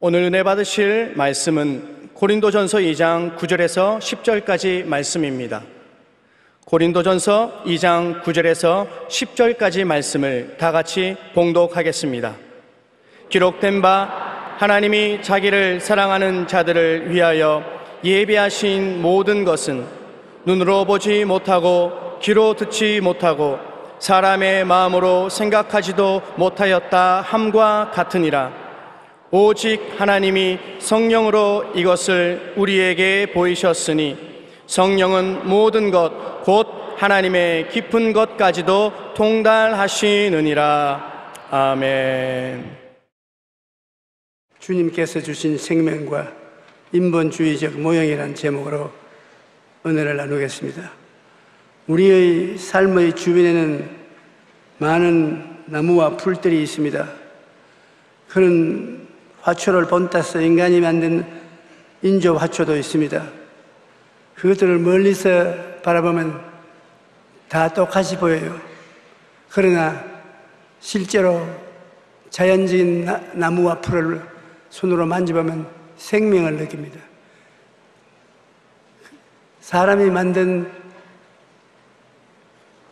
오늘 은혜 받으실 말씀은 고린도전서 2장 9절에서 10절까지 말씀입니다. 고린도전서 2장 9절에서 10절까지 말씀을 다 같이 봉독하겠습니다. 기록된 바 하나님이 자기를 사랑하는 자들을 위하여 예비하신 모든 것은 눈으로 보지 못하고 귀로 듣지 못하고 사람의 마음으로 생각하지도 못하였다 함과 같으니라. 오직 하나님이 성령으로 이것을 우리에게 보이셨으니 성령은 모든 것, 곧 하나님의 깊은 것까지도 통달하시느니라. 아멘. 주님께서 주신 생명과 인본주의적 모형이라는 제목으로 은혜를 나누겠습니다. 우리의 삶의 주변에는 많은 나무와 풀들이 있습니다. 그런 화초를 본따서 인간이 만든 인조 화초도 있습니다. 그것들을 멀리서 바라보면 다 똑같이 보여요. 그러나 실제로 자연적인 나, 무와 풀을 손으로 만져보면 생명을 느낍니다. 사람이 만든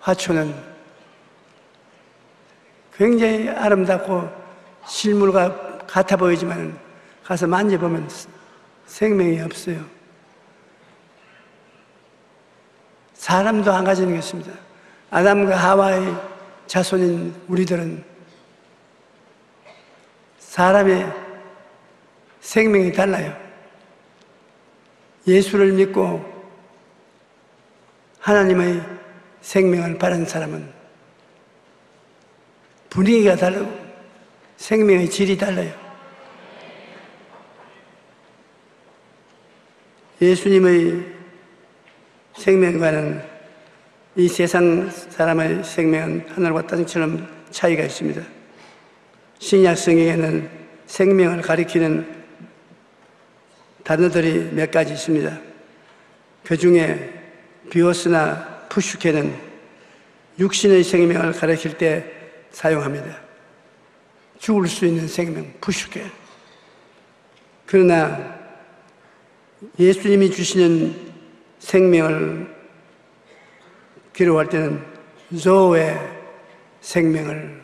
화초는 굉장히 아름답고 실물과 같아 보이지만 가서 만져보면 생명이 없어요. 사람도 한 가지는 것입니다. 아담과 하와의 자손인 우리들은 사람의 생명이 달라요. 예수를 믿고 하나님의 생명을 바른 사람은 분위기가 다르고 생명의 질이 달라요. 예수님의 생명과는 이 세상 사람의 생명은 하늘과 땅처럼 차이가 있습니다. 신약 성경에는 생명을 가리키는 단어들이 몇 가지 있습니다. 그 중에 비오스나 푸슈케는 육신의 생명을 가리킬 때 사용합니다. 죽을 수 있는 생명, 부슈게. 그러나 예수님이 주시는 생명을 기록할 때는 조의 생명을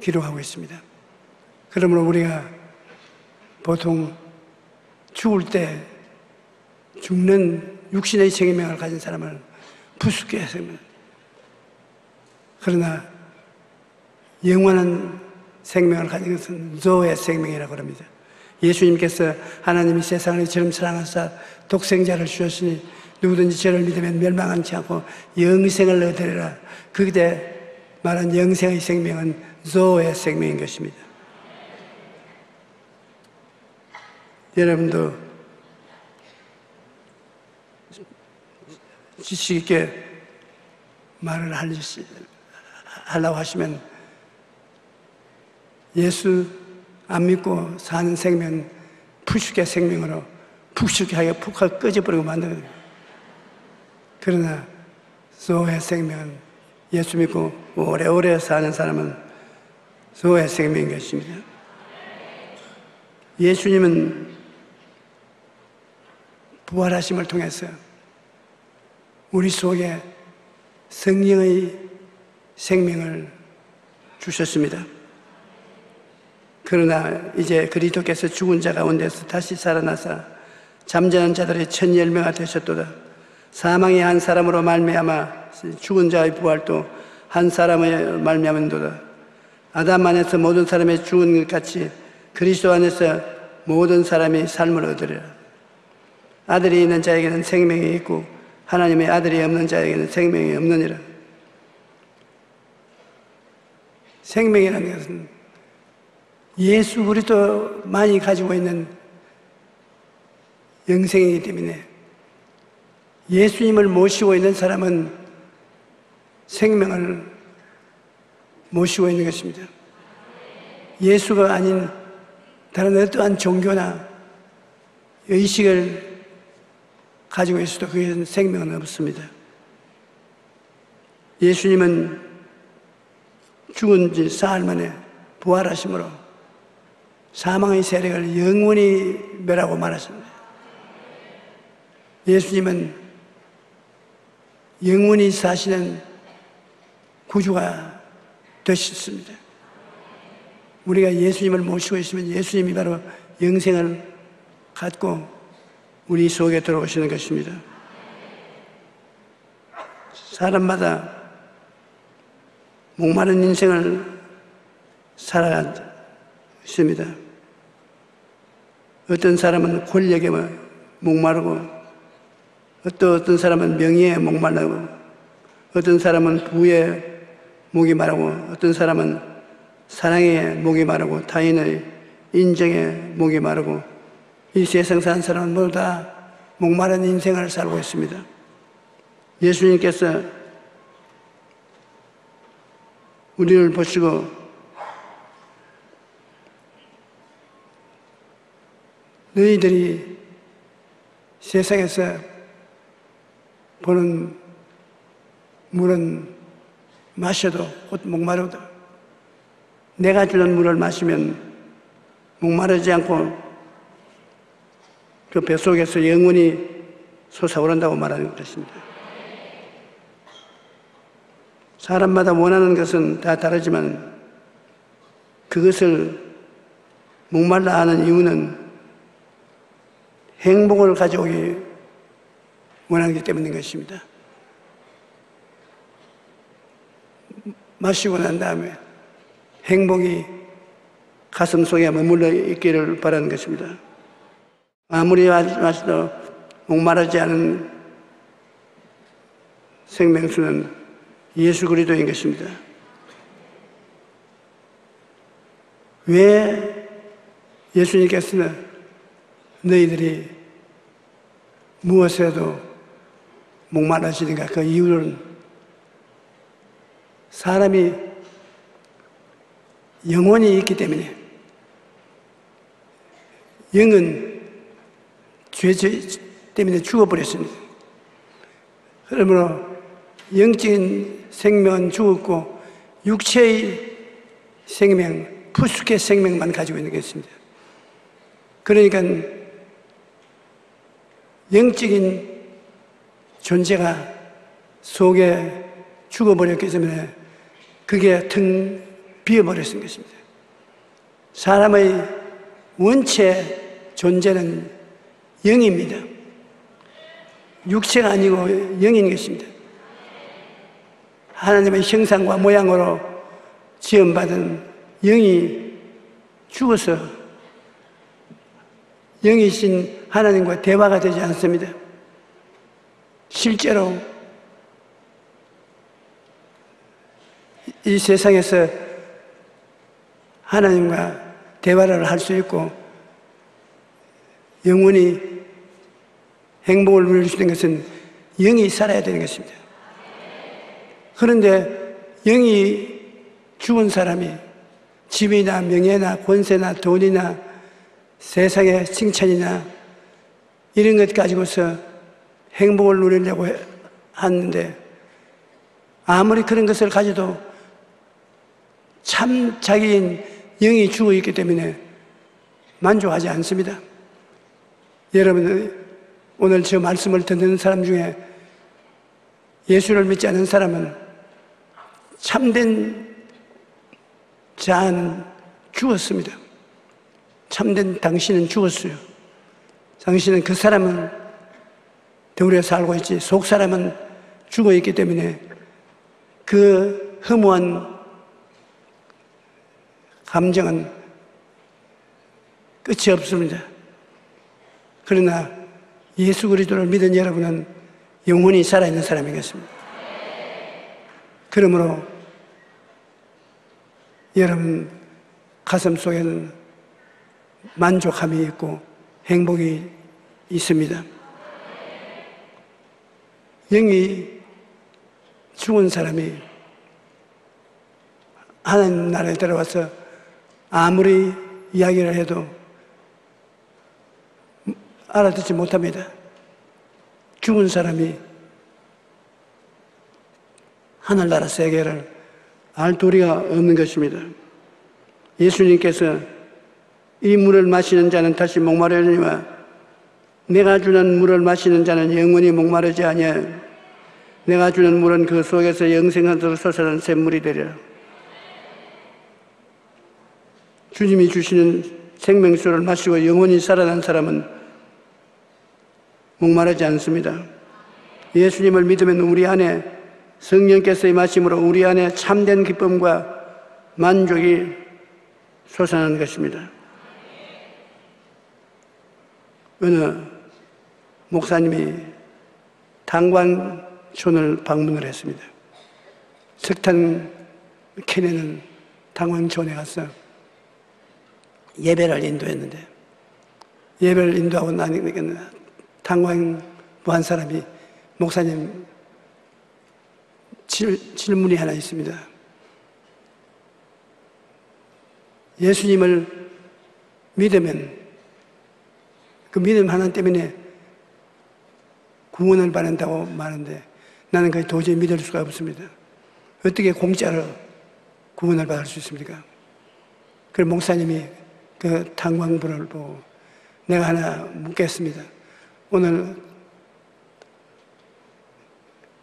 기록하고 있습니다. 그러므로 우리가 보통 죽을 때 죽는 육신의 생명을 가진 사람을 부수게 생명. 그러나 영원한 생명을 가진 것은 조의 생명이라고 합니다. 예수님께서 하나님이 세상을 이처럼 사랑하사 독생자를 주셨으니 누구든지 저를 믿으면 멸망하지 않고 영생을 얻으리라. 그때 말한 영생의 생명은 조의 생명인 것입니다. 여러분도 지식 있게 말을 하려고 하시면 예수 안 믿고 사는 생명, 푸슈게 생명으로 푹슈게 하게 푹 꺼져버리고 만들거든요. 그러나 소의 생명은 예수 믿고 오래오래 사는 사람은 소의 생명인 것입니다. 예수님은 부활하심을 통해서 우리 속에 성령의 생명을 주셨습니다. 그러나 이제 그리스도께서 죽은 자 가운데서 다시 살아나사 잠자는 자들의 천 열매가 되셨도다. 사망이 한 사람으로 말미암아 죽은 자의 부활도 한 사람의 말미암은도다. 아담 안에서 모든 사람이 죽은 것 같이 그리스도 안에서 모든 사람이 삶을 얻으리라. 아들이 있는 자에게는 생명이 있고 하나님의 아들이 없는 자에게는 생명이 없느니라. 생명이라는 것은 예수 그리스도만이 가지고 있는 영생이기 때문에 예수님을 모시고 있는 사람은 생명을 모시고 있는 것입니다. 예수가 아닌 다른 어떠한 종교나 의식을 가지고 있어도 그게 생명은 없습니다. 예수님은 죽은 지 사흘 만에 부활하심으로 사망의 세력을 영원히 멸하고 말았습니다. 예수님은 영원히 사시는 구주가 되셨습니다. 우리가 예수님을 모시고 있으면 예수님이 바로 영생을 갖고 우리 속에 들어오시는 것입니다. 사람마다 목마른 인생을 살아 갔습니다. 어떤 사람은 권력에 목마르고 또 어떤 사람은 명예에 목마르고 어떤 사람은 부에 목이 마르고 어떤 사람은 사랑에 목이 마르고 타인의 인정에 목이 마르고 이 세상 사는 사람은 모두 다 목마른 인생을 살고 있습니다. 예수님께서 우리를 보시고 너희들이 세상에서 보는 물은 마셔도 곧 목마르다. 내가 주는 물을 마시면 목마르지 않고 그 뱃속에서 영원히 솟아오른다고 말하는 것입니다. 사람마다 원하는 것은 다 다르지만 그것을 목말라 하는 이유는 행복을 가져오기 원하기 때문인 것입니다. 마시고 난 다음에 행복이 가슴 속에 머물러 있기를 바라는 것입니다. 아무리 마셔도 목마르지 않은 생명수는 예수 그리스도인 것입니다. 왜 예수님께서는 너희들이 무엇에도 목마르시는가 그 이유는 사람이 영혼이 있기 때문에 영은 죄 때문에 죽어버렸습니다. 그러므로 영적인 생명은 죽었고 육체의 생명, 푸스의 생명만 가지고 있는 것입니다. 그러니까 영적인 존재가 속에 죽어버렸기 때문에 그게 腾비어버렸던 것입니다. 사람의 원체 존재는 영입니다. 육체가 아니고 영인 것입니다. 하나님의 형상과 모양으로 지음받은 영이 죽어서 영이신 하나님과 대화가 되지 않습니다. 실제로 이 세상에서 하나님과 대화를 할 수 있고 영원히 행복을 누릴 수 있는 것은 영이 살아야 되는 것입니다. 그런데 영이 죽은 사람이 집이나 명예나 권세나 돈이나 세상의 칭찬이나 이런 것 가지고서 행복을 누리려고 하는데 아무리 그런 것을 가져도 참 자기인 영이 죽어 있기 때문에 만족하지 않습니다. 여러분, 오늘 저 말씀을 듣는 사람 중에 예수를 믿지 않는 사람은 참된 자는 죽었습니다. 참된 당신은 죽었어요. 당신은 그 사람을 되우려 살고 있지, 속 사람은 죽어 있기 때문에 그 허무한 감정은 끝이 없습니다. 그러나 예수 그리스도를 믿은 여러분은 영혼이 살아있는 사람이겠습니다. 그러므로 여러분 가슴 속에는 만족함이 있고 행복이 있습니다. 영이 죽은 사람이 하나님 나라에 들어와서 아무리 이야기를 해도 알아듣지 못합니다. 죽은 사람이 하늘나라 세계를 알 도리가 없는 것입니다. 예수님께서 이 물을 마시는 자는 다시 목마르니와 내가 주는 물을 마시는 자는 영원히 목마르지 아니하여 내가 주는 물은 그 속에서 영생하도록 솟아나는 샘물이 되리라. 주님이 주시는 생명수를 마시고 영원히 살아난 사람은 목마르지 않습니다. 예수님을 믿으면 우리 안에 성령께서의 마심으로 우리 안에 참된 기쁨과 만족이 솟아나는 것입니다. 어느 목사님이 당광촌을 방문을 했습니다. 석탄 캐내는 당광촌에 가서 예배를 인도했는데 예배를 인도하고 나니까 당광부 한 사람이 목사님 질, 질문이 하나 있습니다. 예수님을 믿으면 그 믿음 하나 때문에 구원을 받는다고 말하는데 나는 그게 도저히 믿을 수가 없습니다. 어떻게 공짜로 구원을 받을 수 있습니까? 그 목사님이 그 탄광부를 보고 내가 하나 묻겠습니다. 오늘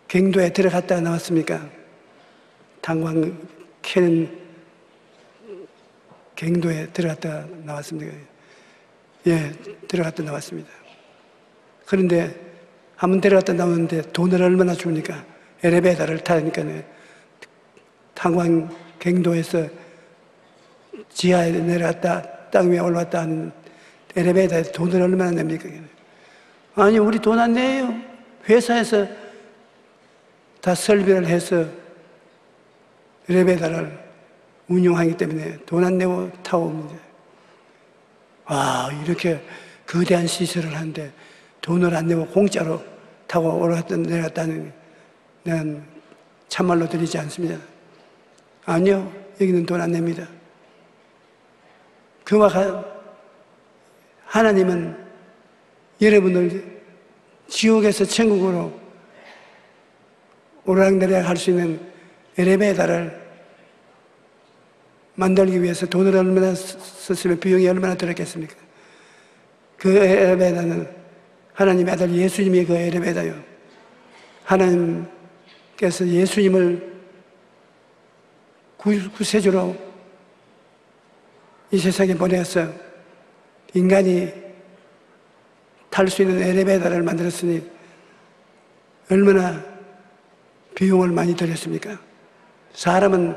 경도에 들어갔다 나왔습니까? 탄광 캐는 경도에 들어갔다 나왔습니까? 예, 들어갔다 나왔습니다. 그런데 한번 들어갔다 나오는데 돈을 얼마나 줍니까? 엘리베이터를 타니까 탄광 경도에서 지하에 내려갔다 땅 위에 올라갔다 하는 엘리베이터에 돈을 얼마나 냅니까? 아니, 우리 돈 안 내요. 회사에서 다 설비를 해서 엘리베이터를 운영하기 때문에 돈 안 내고 타고 옵니다. 와, 이렇게 거대한 시설을 하는데 돈을 안 내고 공짜로 타고 올라갔다 내려갔다는 난 참말로 드리지 않습니다. 아니요, 여기는 돈 안 냅니다. 그와 하나님은 여러분을 지옥에서 천국으로 오락내락 할 수 있는 엘리베이터를 만들기 위해서 돈을 얼마나 썼으면 비용이 얼마나 들었겠습니까? 그 엘리베이터는 하나님의 아들 예수님이 그 엘리베이터요. 하나님께서 예수님을 구세주로 이 세상에 보내서 인간이 탈 수 있는 엘리베이터를 만들었으니 얼마나 비용을 많이 들였습니까? 사람은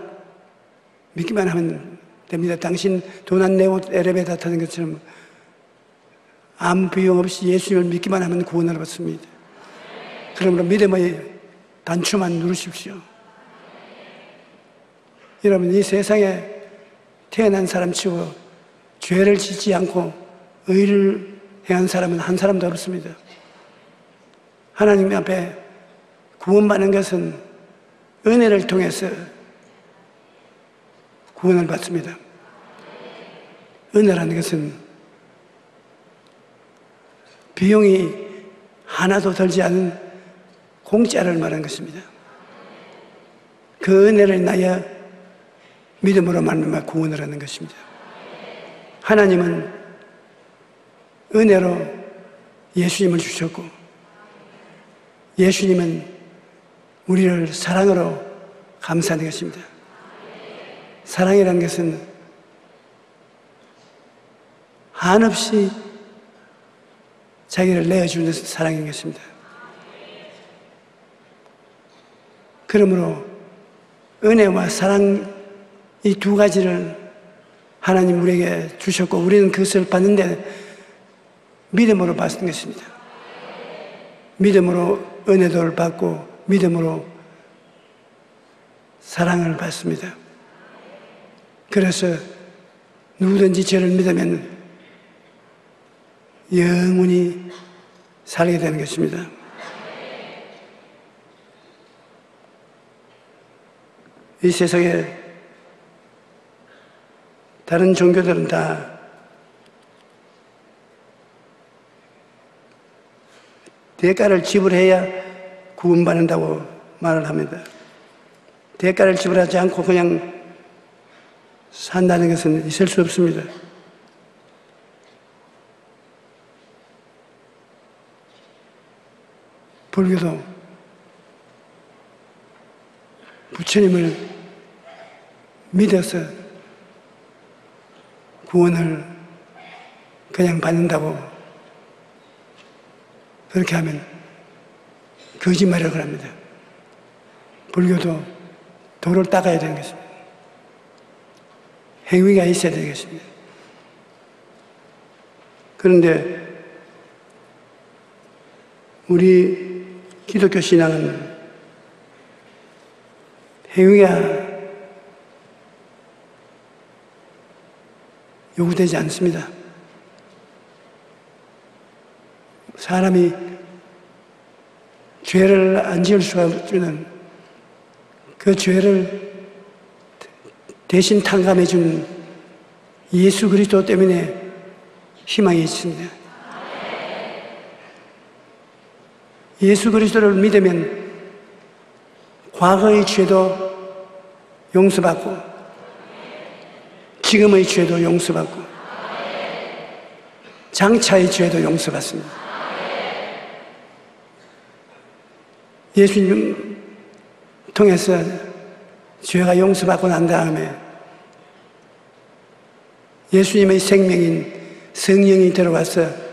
믿기만 하면 됩니다. 당신 돈 안 내고 엘리베이터 타는 것처럼 아무 비용 없이 예수님을 믿기만 하면 구원을 받습니다. 그러므로 믿음의 단추만 누르십시오. 여러분, 이 세상에 태어난 사람 치고 죄를 짓지 않고 의를 행한 사람은 한 사람도 없습니다. 하나님 앞에 구원받는 것은 은혜를 통해서 구원을 받습니다. 은혜라는 것은 비용이 하나도 들지 않은 공짜를 말한 것입니다. 그 은혜를 인하여 믿음으로 말미암아 구원을 하는 것입니다. 하나님은 은혜로 예수님을 주셨고 예수님은 우리를 사랑으로 감사하는 것입니다. 사랑이라는 것은 한없이 자기를 내어주는 사랑인 것입니다. 그러므로 은혜와 사랑 이 두 가지를 하나님 우리에게 주셨고 우리는 그것을 받는데 믿음으로 받는 것입니다. 믿음으로 은혜도를 받고 믿음으로 사랑을 받습니다. 그래서 누구든지 저를 믿으면 영원히 살게 되는 것입니다. 이 세상에 다른 종교들은 다 대가를 지불해야 구원받는다고 말을 합니다. 대가를 지불하지 않고 그냥 산다는 것은 있을 수 없습니다. 불교도 부처님을 믿어서 구원을 그냥 받는다고 그렇게 하면 거짓말을 합니다. 불교도 도를 닦아야 되는 것입니다. 행위가 있어야 되겠습니다. 그런데 우리 기독교 신앙은 행위가 요구되지 않습니다. 사람이 죄를 안 지을 수가 없는 그 죄를 대신 탕감해 준 예수 그리스도 때문에 희망이 있습니다. 예수 그리스도를 믿으면 과거의 죄도 용서받고 지금의 죄도 용서받고 장차의 죄도 용서받습니다. 예수님 통해서 죄가 용서받고 난 다음에 예수님의 생명인 성령이 들어와서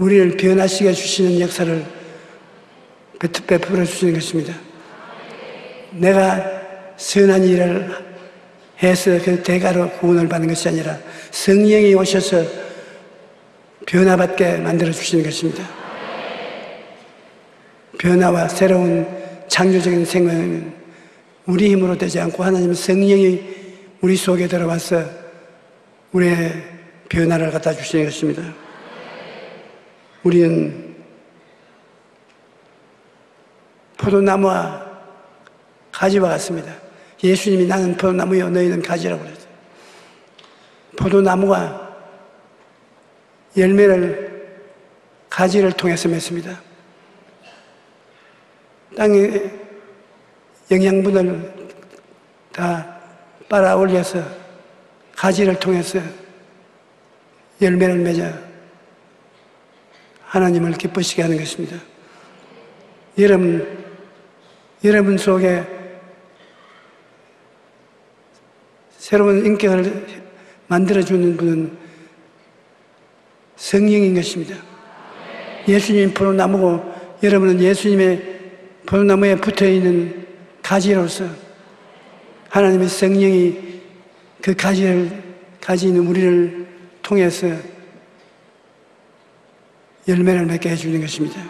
우리를 변화시켜 주시는 역사를 베풀어 주시는 것입니다. 내가 선한 일을 해서 그 대가로 구원을 받는 것이 아니라 성령이 오셔서 변화받게 만들어 주시는 것입니다. 변화와 새로운 창조적인 생명은 우리 힘으로 되지 않고 하나님 성령이 우리 속에 들어와서 우리의 변화를 갖다 주시는 것입니다. 우리는 포도나무와 가지와 같습니다. 예수님이 나는 포도나무요 너희는 가지라고 그랬어요. 포도나무가 열매를 가지를 통해서 맺습니다. 땅에 영양분을 다 빨아 올려서 가지를 통해서 열매를 맺어 하나님을 기쁘시게 하는 것입니다. 여러분, 여러분 속에 새로운 인격을 만들어주는 분은 성령인 것입니다. 예수님이 포도나무고 여러분은 예수님의 포도나무에 붙어 있는 가지로서 하나님의 성령이 그 가지를 가지는 우리를 통해서 열매를 맺게 해주는 것입니다.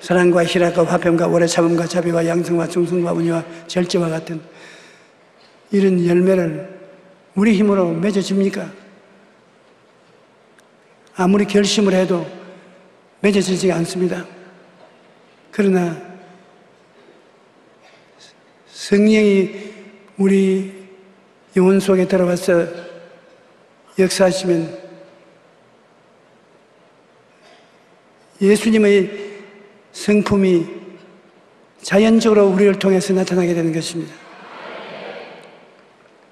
사랑과 희락과 화평과 오래 참음과 자비와 양성과 충성과 은혜와 절제와 같은 이런 열매를 우리 힘으로 맺어집니까? 아무리 결심을 해도 맺어지지 않습니다. 그러나 성령이 우리 영혼 속에 들어와서 역사하시면 예수님의 성품이 자연적으로 우리를 통해서 나타나게 되는 것입니다.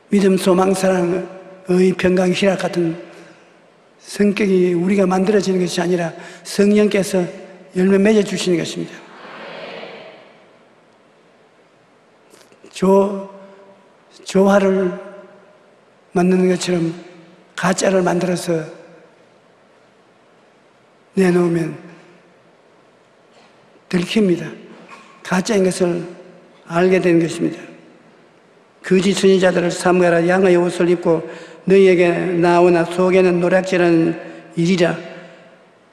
믿음, 소망, 사랑, 의, 평강, 희락 같은 성격이 우리가 만들어지는 것이 아니라 성령께서 열매 맺어 주시는 것입니다. 조, 조화를 만드는 것처럼 가짜를 만들어서 내놓으면 들킵니다. 가짜인 것을 알게 되는 것입니다. 거짓 선지자들을 삼가라 양의 옷을 입고 너희에게 나오나 속에는 노략질하는 일이라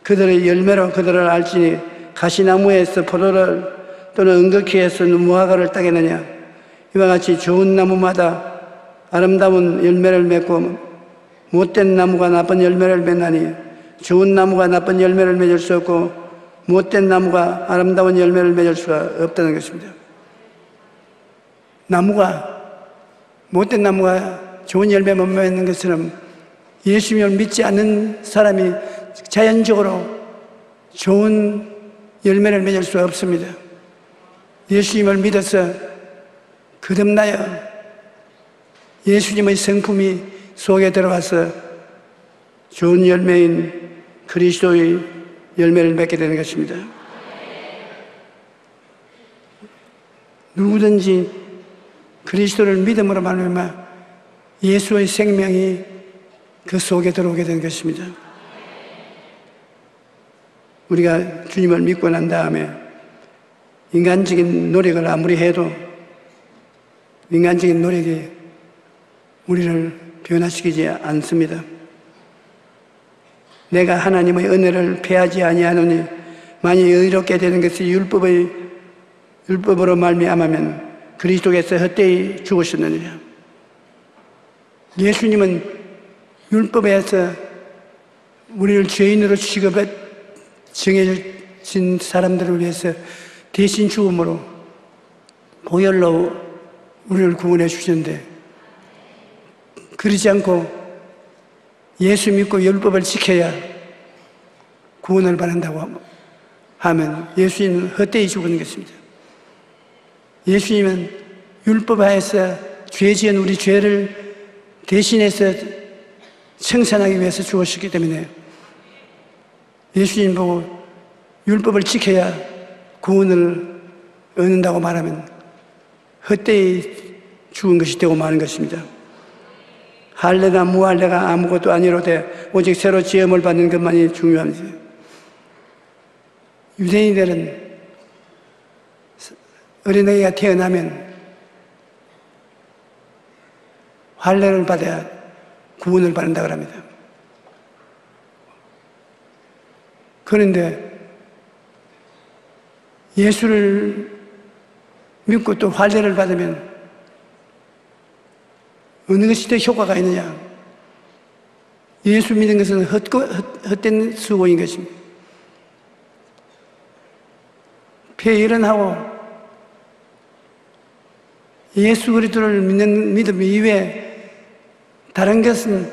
그들의 열매로 그들을 알지니 가시나무에서 포도를 또는 은극히에서 무화과를 따겠느냐 이와 같이 좋은 나무마다 아름다운 열매를 맺고 못된 나무가 나쁜 열매를 맺나니 좋은 나무가 나쁜 열매를 맺을 수 없고 못된 나무가 아름다운 열매를 맺을 수가 없다는 것입니다. 나무가 못된 나무가 좋은 열매 못 맺는 것처럼 예수님을 믿지 않는 사람이 자연적으로 좋은 열매를 맺을 수 없습니다. 예수님을 믿어서 거듭나여 예수님의 성품이 속에 들어가서 좋은 열매인 그리스도의 열매를 맺게 되는 것입니다. 누구든지 그리스도를 믿음으로 말미암아 예수의 생명이 그 속에 들어오게 된 것입니다. 우리가 주님을 믿고 난 다음에 인간적인 노력을 아무리 해도 인간적인 노력이 우리를 변화시키지 않습니다. 내가 하나님의 은혜를 패하지 아니하노니 만약 의롭게 되는 것이 율법의 율법으로 말미암으면 그리스도께서 헛되이 죽으셨느니라. 예수님은 율법에서 우리를 죄인으로 취급해 정해진 사람들을 위해서 대신 죽음으로 보혈로 우리를 구원해 주셨는데 그러지 않고 예수 믿고 율법을 지켜야 구원을 받는다고 하면 예수님은 헛되이 죽은 것입니다. 예수님은 율법 하에서 죄 지은 우리 죄를 대신해서 청산하기 위해서 죽으셨기 때문에 예수님 보고 율법을 지켜야 구원을 얻는다고 말하면 헛되이 죽은 것이 되고 마는 것입니다. 할례나 무할례가 아무것도 아니로되 오직 새로 지음을 받는 것만이 중요합니다. 유대인들은 어린아이가 태어나면 할례를 받아야 구원을 받는다고 합니다. 그런데 예수를 믿고 또 할례를 받으면 어느 것이 더 효과가 있느냐? 예수 믿는 것은 헛, 헛, 헛된 수고인 것입니다. 폐일은 하고 예수 그리스도를 믿는 믿음 이외에 다른 것은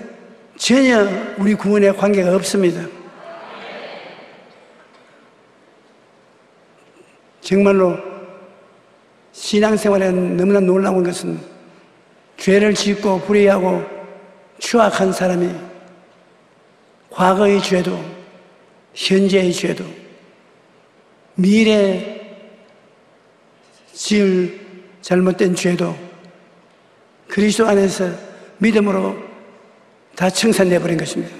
전혀 우리 구원에 관계가 없습니다. 정말로 신앙생활에 너무나 놀라운 것은 죄를 짓고 불의하고 추악한 사람이 과거의 죄도 현재의 죄도 미래 지을 잘못된 죄도 그리스도 안에서 믿음으로 다 청산돼 버린 것입니다.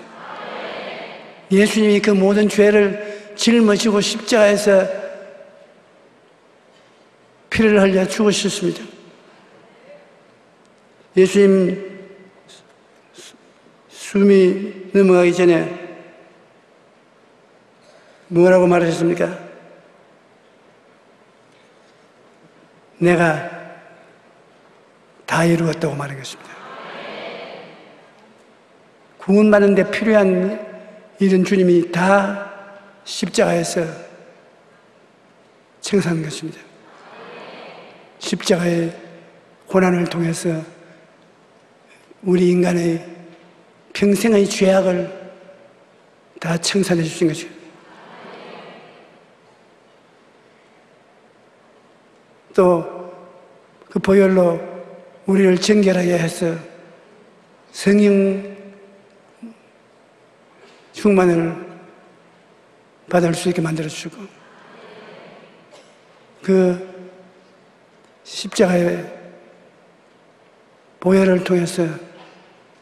예수님이 그 모든 죄를 짊어지고 십자가에서 피를 흘려 죽으셨습니다. 예수님 숨이 넘어가기 전에 뭐라고 말하셨습니까? 내가 다 이루었다고 말한 것입니다. 구원받는데 필요한 이런 주님이 다 십자가에서 청산한 것입니다. 십자가의 고난을 통해서 우리 인간의 평생의 죄악을 다 청산해 주신 것입니다. 또그 보혈로 우리를 정결하게 해서 성령 충만을 받을 수 있게 만들어 주고 그 십자가의 보혈을 통해서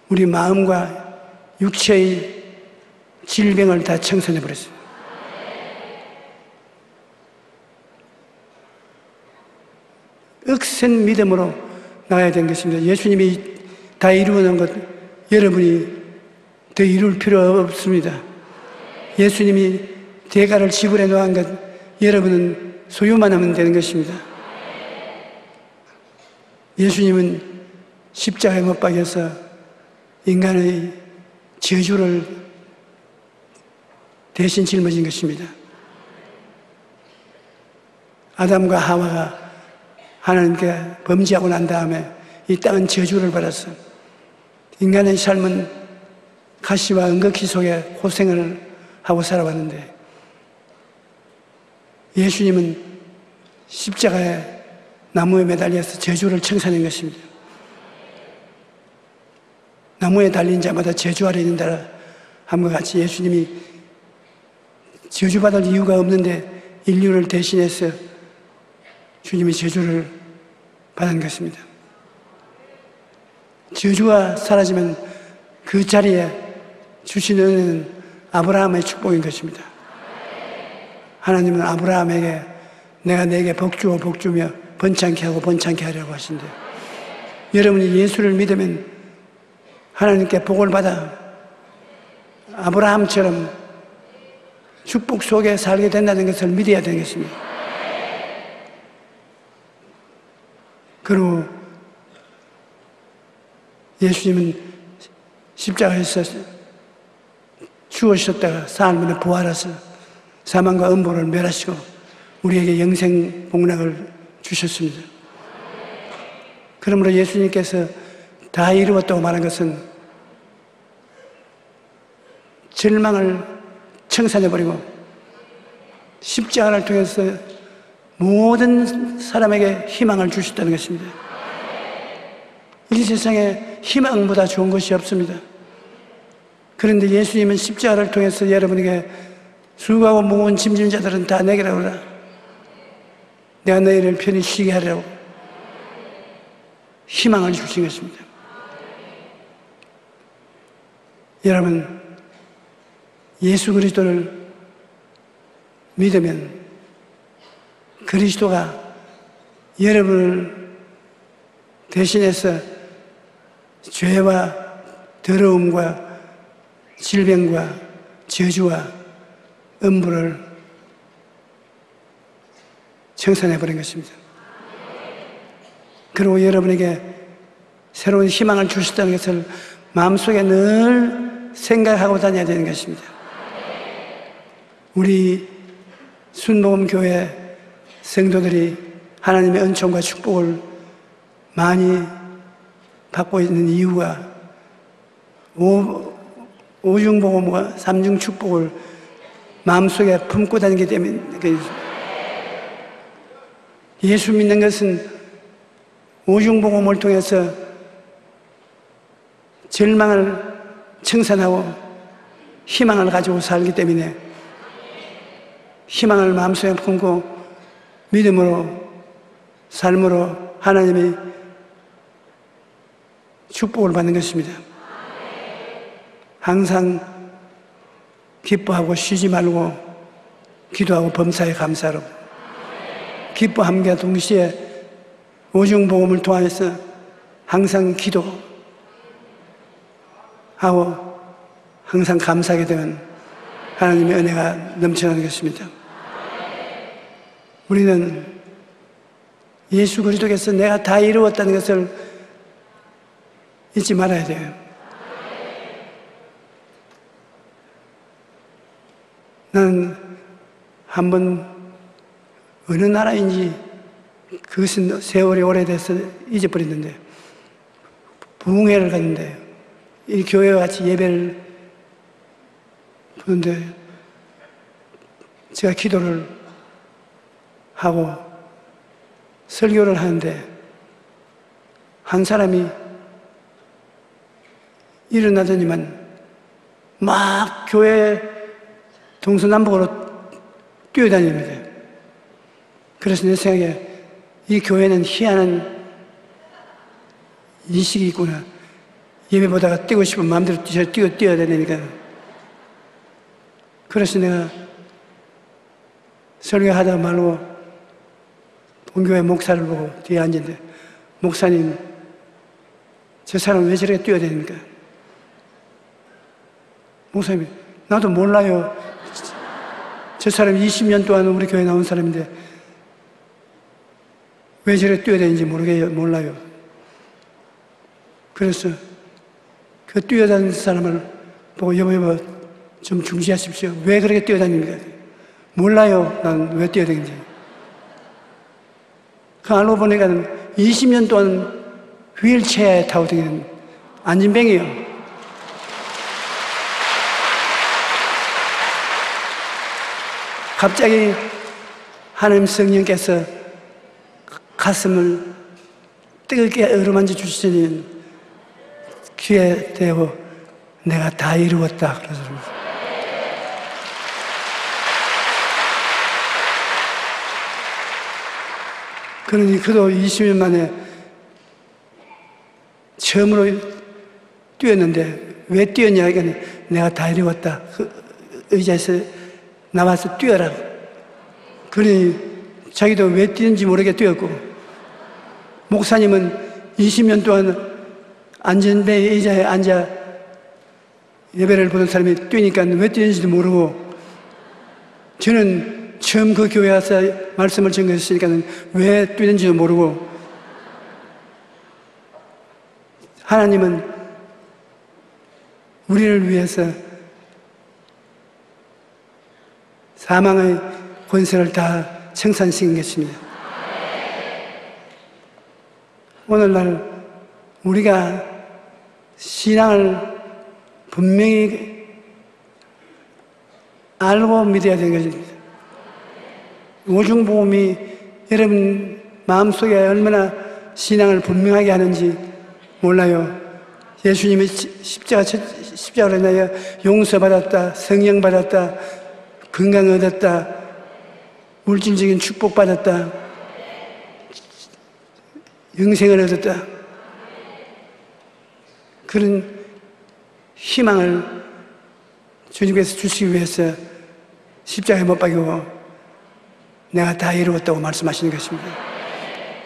우리 마음과 육체의 질병을 다 청산해 버렸어요. 억센 믿음으로 나가야 되는 것입니다. 예수님이 다 이루어낸 것 여러분이 더 이룰 필요 없습니다. 예수님이 대가를 지불해 놓은 것 여러분은 소유만 하면 되는 것입니다. 예수님은 십자가에 못 박여서 인간의 저주를 대신 짊어진 것입니다. 아담과 하와가 하나님께 범죄하고 난 다음에 이 땅은 저주를 받았어. 인간의 삶은 가시와 은극히 속에 고생을 하고 살아왔는데 예수님은 십자가에 나무에 매달려서 저주를 청산한 것입니다. 나무에 달린 자마다 저주 아래 있는다 함과 같이 예수님이 저주받을 이유가 없는데 인류를 대신해서 주님이 저주를 받은 것입니다. 저주가 사라지면 그 자리에 주시는 아브라함의 축복인 것입니다. 하나님은 아브라함에게 내가 내게 복주어 복주며 번창케 하고 번창케 하려고 하신대. 여러분이 예수를 믿으면 하나님께 복을 받아 아브라함처럼 축복 속에 살게 된다는 것을 믿어야 되겠습니다. 그리고 예수님은 십자가에서 죽으셨다가 사흘 만에 부활하셔 사망과 음보를 멸하시고 우리에게 영생 복락을 주셨습니다. 그러므로 예수님께서 다 이루었다고 말한 것은 절망을 청산해버리고 십자가를 통해서 모든 사람에게 희망을 주셨다는 것입니다. 이 세상에 희망보다 좋은 것이 없습니다. 그런데 예수님은 십자가를 통해서 여러분에게 수고하고 무거운 짐진 자들은 다 내게라 오라. 내가 너희를 편히 쉬게 하려고 희망을 주신 것입니다. 여러분, 예수 그리스도를 믿으면 그리스도가 여러분을 대신해서 죄와 더러움과 질병과 저주와 음부를 청산해버린 것입니다. 그리고 여러분에게 새로운 희망을 주셨다는 것을 마음속에 늘 생각하고 다녀야 되는 것입니다. 우리 순복음교회 성도들이 하나님의 은총과 축복을 많이 받고 있는 이유가 오, 오중복음과 삼중 축복을 마음속에 품고 다니기 때문에 예수 믿는 것은 오중복음을 통해서 절망을 청산하고 희망을 가지고 살기 때문에 희망을 마음속에 품고 믿음으로 삶으로 하나님의 축복을 받는 것입니다. 항상 기뻐하고 쉬지 말고 기도하고 범사에 감사로 기뻐함과 동시에 오중복음을 통해서 항상 기도하고 항상 감사하게 되면 하나님의 은혜가 넘쳐나는 것입니다. 우리는 예수 그리스도께서 내가 다 이루었다는 것을 잊지 말아야 돼요. 나는 한 번 어느 나라인지 그것은 세월이 오래돼서 잊어버렸는데 부흥회를 갔는데 이 교회와 같이 예배를 부는데 제가 기도를 하고 설교를 하는데 한 사람이 일어나더니만 막 교회 동서남북으로 뛰어다닙니다. 그래서 내 생각에 이 교회는 희한한 인식이 있구나. 예배 보다가 뛰고 싶으면 마음대로 뛰어, 뛰어, 뛰어야 되니까. 그래서 내가 설교하다가 말고 본교회 목사를 보고 뒤에 앉는데 목사님 저 사람 왜 저렇게 뛰어다닙니까? 목사님 나도 몰라요. 저 사람 20년 동안 우리 교회 나온 사람인데 왜 저렇게 뛰어다니는지 모르겠요 몰라요. 그래서 그 뛰어다니는 사람을 보고 여보 여보 좀 중지하십시오. 왜 그렇게 뛰어다닙니까? 몰라요. 난 왜 뛰어다니는지. 그 알고 보니까 20년 동안 휠체어에 타고 다니는 안진뱅이요. 갑자기 하나님 성령께서 가슴을 뜨겁게 어루만져 주시니 귀에 대고 내가 다 이루었다 그러더라고요. 그러니 그도 20년 만에 처음으로 뛰었는데 왜 뛰었냐 하니까 내가 다 이루었다. 그 의자에서 나와서 뛰어라. 그러니 자기도 왜 뛰는지 모르게 뛰었고 목사님은 20년 동안 안전배 의자에 앉아 예배를 보는 사람이 뛰니까 왜 뛰는지도 모르고 저는 처음 그 교회 와서 말씀을 전했으니까 왜 뛰는지도 모르고 하나님은 우리를 위해서 사망의 권세를 다 청산시킨 것입니다. 오늘날 우리가 신앙을 분명히 알고 믿어야 되는 것입니다. 오중보험이 여러분 마음속에 얼마나 신앙을 분명하게 하는지 몰라요. 예수님이 십자가, 십자가로 인하여 용서받았다, 성령받았다, 건강 얻었다, 물질적인 축복받았다, 영생을 얻었다. 그런 희망을 주님께서 주시기 위해서 십자가에 못 박이고 내가 다 이루었다고 말씀하시는 것입니다.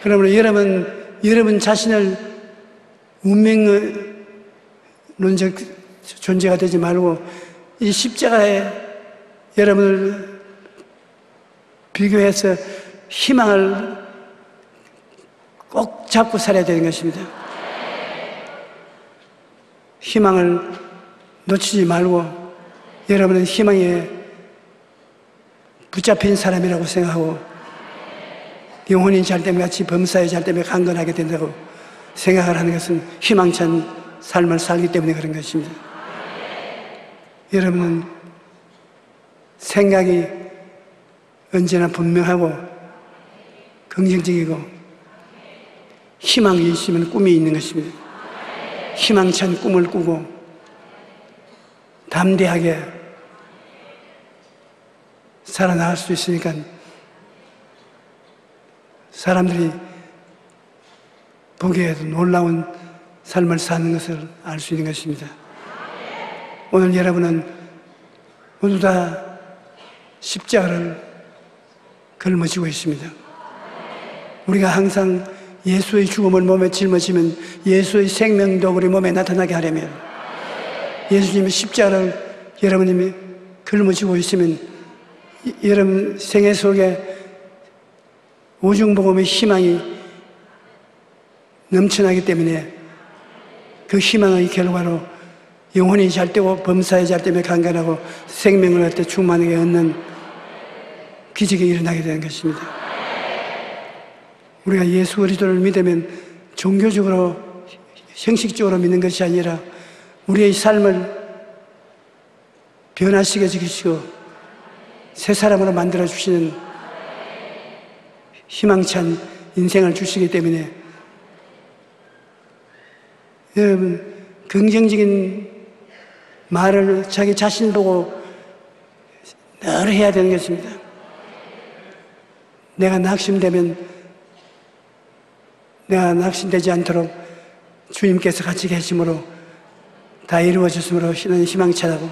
그러므로 여러분, 여러분 자신을 운명론적 존재가 되지 말고 이 십자가에 여러분을 비교해서 희망을 꼭 잡고 살아야 되는 것입니다. 희망을 놓치지 말고 여러분은 희망에 붙잡힌 사람이라고 생각하고 영혼이 잘 때문에 같이 범사에 잘 때문에 강건하게 된다고 생각을 하는 것은 희망찬 삶을 살기 때문에 그런 것입니다. 여러분은 생각이 언제나 분명하고 긍정적이고 희망이 있으면 꿈이 있는 것입니다. 희망찬 꿈을 꾸고 담대하게 살아나갈 수 있으니까 사람들이 보기에도 놀라운 삶을 사는 것을 알 수 있는 것입니다. 오늘 여러분은 모두 다 십자가를 걸머지고 있습니다. 우리가 항상 예수의 죽음을 몸에 짊어지면 예수의 생명도 우리 몸에 나타나게 하려면 예수님의 십자가를 여러분님이 걸머지고 있으면 여러분 생애 속에 오중복음의 희망이 넘쳐나기 때문에 그 희망의 결과로 영혼이 잘 되고 범사에 잘 되며 강건하고 생명을 얻때 충만하게 얻는 기적이 일어나게 되는 것입니다. 우리가 예수 그리스도를 믿으면 종교적으로 형식적으로 믿는 것이 아니라 우리의 삶을 변화시켜 주시고 새 사람으로 만들어 주시는 희망찬 인생을 주시기 때문에 여러분 긍정적인 말을 자기 자신 보고 늘 해야 되는 것입니다. 내가 낙심되면 내가 낙심되지 않도록 주님께서 같이 계심으로 다 이루어졌으므로 희망차다고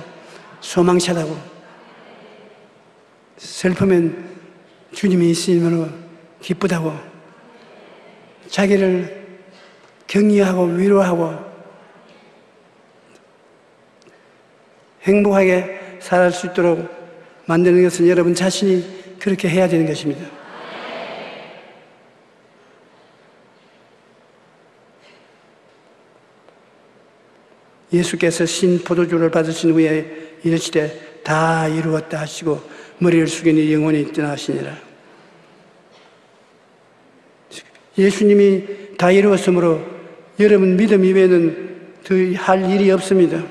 소망차다고 슬프면 주님이 있으므로 기쁘다고 자기를 격려하고 위로하고 행복하게 살아갈 수 있도록 만드는 것은 여러분 자신이 그렇게 해야 되는 것입니다. 예수께서 신 포도주를 받으신 후에 이르시되 다 이루었다 하시고 머리를 숙이니 영원히 떠나시니라. 예수님이 다 이루었으므로 여러분 믿음 이외에는 더 할 일이 없습니다.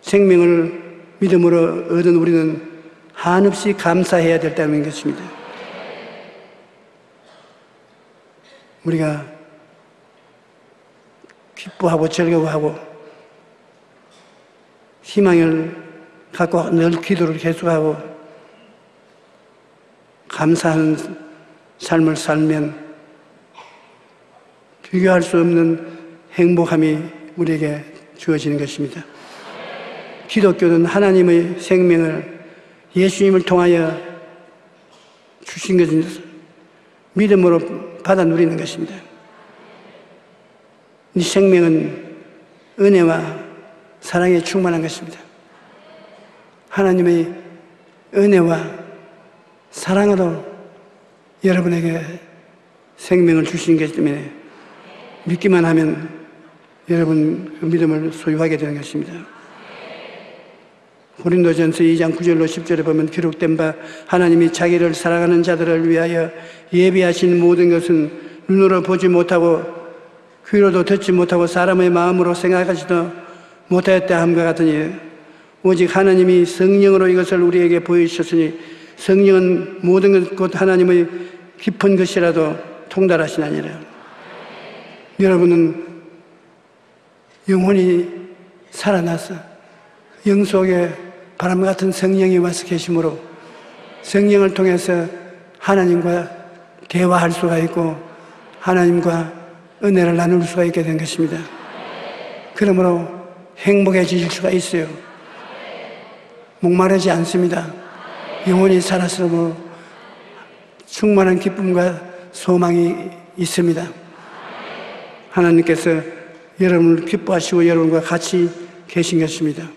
생명을 믿음으로 얻은 우리는 한없이 감사해야 될 때문인 것입니다. 우리가 기뻐하고 즐거워하고 희망을 갖고 늘 기도를 계속하고 감사하는 삶을 살면 비교할 수 없는 행복함이 우리에게 주어지는 것입니다. 기독교는 하나님의 생명을 예수님을 통하여 주신 것을 믿음으로 받아 누리는 것입니다. 이 생명은 은혜와 사랑에 충만한 것입니다. 하나님의 은혜와 사랑으로 여러분에게 생명을 주신 것이기 때문에 믿기만 하면 여러분 그 믿음을 소유하게 되는 것입니다. 고린도전서 2장 9절로 10절에 보면 기록된 바 하나님이 자기를 사랑하는 자들을 위하여 예비하신 모든 것은 눈으로 보지 못하고 귀로도 듣지 못하고 사람의 마음으로 생각하지도 못하였다 함과 같으니 오직 하나님이 성령으로 이것을 우리에게 보이셨으니 성령은 모든 것곧 하나님의 깊은 것이라도 통달하시나니라. 여러분은 영혼이 살아나서 영 속에 바람 같은 성령이 와서 계심으로 성령을 통해서 하나님과 대화할 수가 있고 하나님과 은혜를 나눌 수가 있게 된 것입니다. 그러므로 행복해질 수가 있어요. 목마르지 않습니다. 영혼이 살아서 충만한 기쁨과 소망이 있습니다. 하나님께서 여러분을 기뻐하시고 여러분과 같이 계신 것입니다.